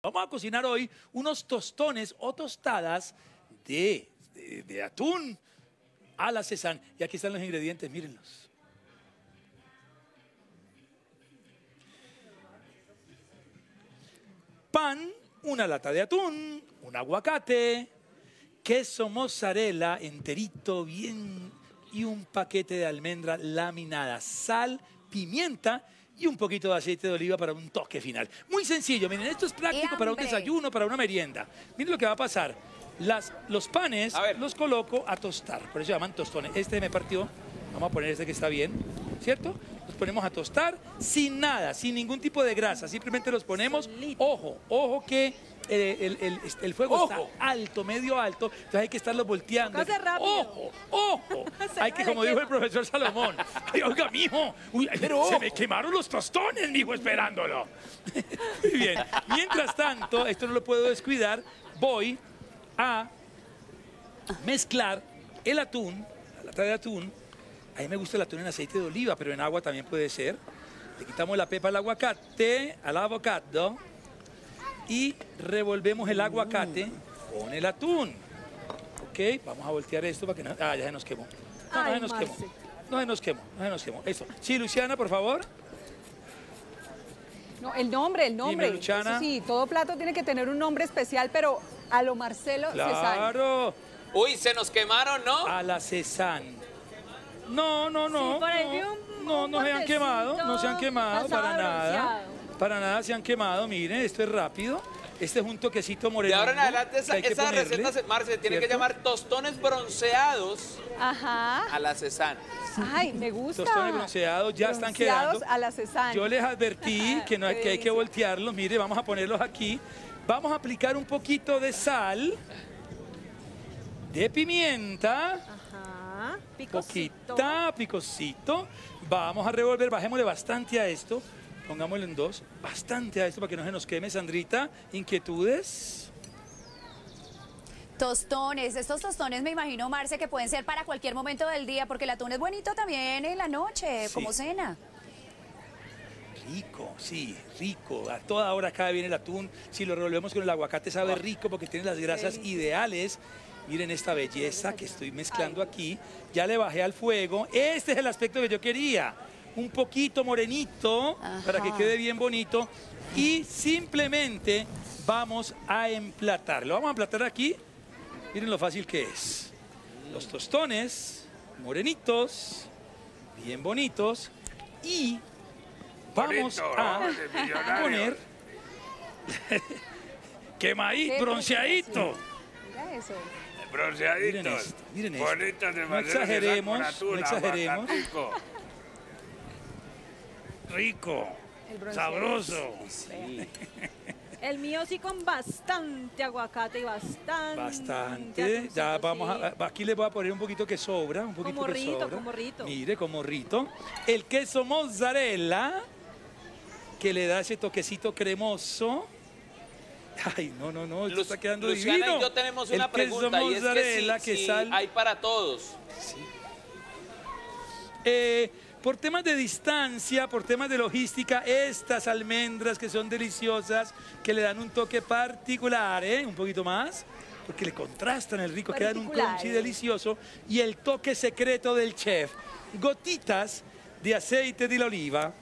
Vamos a cocinar hoy unos tostones o tostadas de, atún a la cesán. Y aquí están los ingredientes, mírenlos. Pan, una lata de atún, un aguacate, queso mozzarella enterito, bien, y un paquete de almendra laminada, sal, pimienta y un poquito de aceite de oliva para un toque final. Muy sencillo, miren, esto es práctico para un desayuno, para una merienda. Miren lo que va a pasar. Las, los panes A ver. los coloco a tostar, por eso se llaman tostones. Este me partió, vamos a poner este que está bien, ¿cierto? Los ponemos a tostar sin nada, sin ningún tipo de grasa, simplemente los ponemos, ojo, ojo que eh, el, el- el fuego Ojo. está alto, medio alto, entonces hay que estarlo volteando. Ojo, ojo, hay que, como dijo el profesor Salomón, ay, oiga, mijo, uy, se me quemaron los tostones, mijo, esperándolo. Muy bien, mientras tanto, esto no lo puedo descuidar, voy a mezclar el atún, la lata de atún. A mí me gusta el atún en aceite de oliva, pero en agua también puede ser. Le quitamos la pepa al aguacate, al avocado y revolvemos el aguacate con el atún. ¿Ok? Vamos a voltear esto para que no... Ah, ya se nos quemó. No, no se nos quemó. No se nos quemó, no se nos quemó. Esto. Sí, Luciana, por favor. No, el nombre, el nombre. Luciana. Eso sí, todo plato tiene que tener un nombre especial, pero a lo Marcelo. Claro. Uy, se nos quemaron, ¿no? a la Cezanne. No, no, no. Sí, por ahí no, vi un- no, un no se han quemado, no se han quemado para nada. bronceado. Para nada se han quemado, miren, esto es rápido. Este es un toquecito De moreno. ahora en adelante esa, ponerle, receta, se- Marce, se tiene que llamar tostones bronceados Ajá. a la cesana. Ay, me gusta. Tostones bronceados ya están Bronceados quedando. a la Cesani. Yo les advertí que, no que hay que voltearlos. Mire, vamos a ponerlos aquí. Vamos a aplicar un poquito de sal, de pimienta. Ajá. Picosito. poquita, picosito. Vamos a revolver, bajémosle bastante a esto. Pongámosle en dos, bastante a esto para que no se nos queme, Sandrita. ¿Inquietudes? Tostones, estos tostones me imagino, Marce, que pueden ser para cualquier momento del día, porque el atún es bonito también en la noche, Sí. como cena. Rico, sí, rico. A toda hora cae bien el atún. Si lo revolvemos con el aguacate sabe rico porque tiene las grasas ideales. Miren esta belleza que estoy mezclando aquí. Ya le bajé al fuego. Este es el aspecto que yo quería. Un poquito morenito para que quede bien bonito. Y simplemente vamos a emplatar. Lo vamos a emplatar aquí. Miren lo fácil que es. Los tostones morenitos, bien bonitos. Y vamos a poner quemadito, bronceadito. Mira eso. Miren Bronceaditos. esto, miren esto. Bonitos de No exageremos, no exageremos. Rico, El sabroso. El mío sí con bastante aguacate y bastante. Bastante. Ya vamos sí. a, aquí les voy a poner un poquito que sobra, un poquito que morrito, sobra. con morrito. Mire, con morrito. El queso mozzarella, que le da ese toquecito cremoso. Ay, no, no, no, esto Luz- está quedando Luciana divino. y yo tenemos El una queso y es que sal- hay para todos. Eh, por temas de distancia, por temas de logística, estas almendras que son deliciosas, que le dan un toque particular, ¿eh? un poquito más, porque le contrastan el rico, quedan un crunchy delicioso, y el toque secreto del chef, gotitas de aceite de oliva.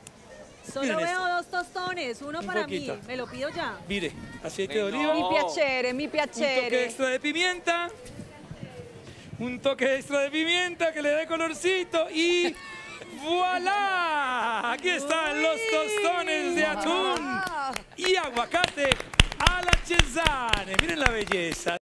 Solo Miren veo esto. dos tostones, uno Un para poquito. mí. Me lo pido ya. Mire, aceite de oliva, no. Mi piacere, mi un toque piacere. extra de pimienta, un toque extra de pimienta que le dé colorcito y ¡voilá! Aquí están los tostones de atún y aguacate a la Cesane. Miren la belleza.